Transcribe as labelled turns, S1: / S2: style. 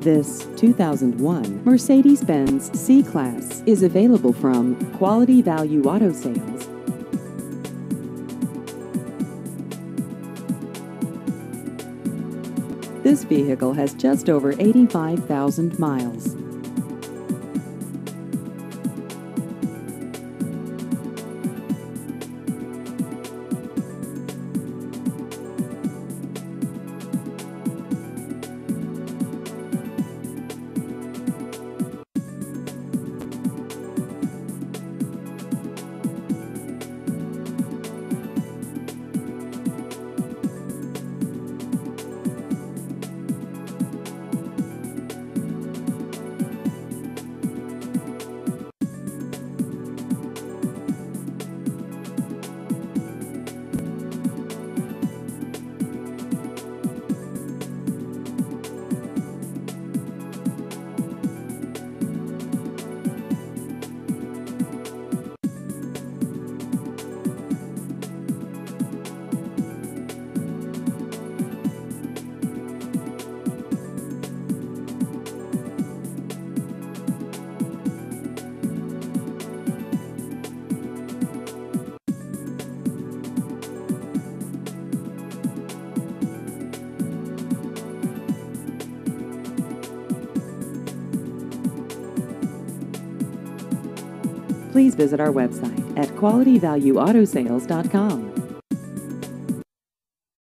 S1: This 2001 Mercedes-Benz C-Class is available from Quality Value Auto Sales. This vehicle has just over 85,000 miles. Please visit our website at qualityvalueautosales.com.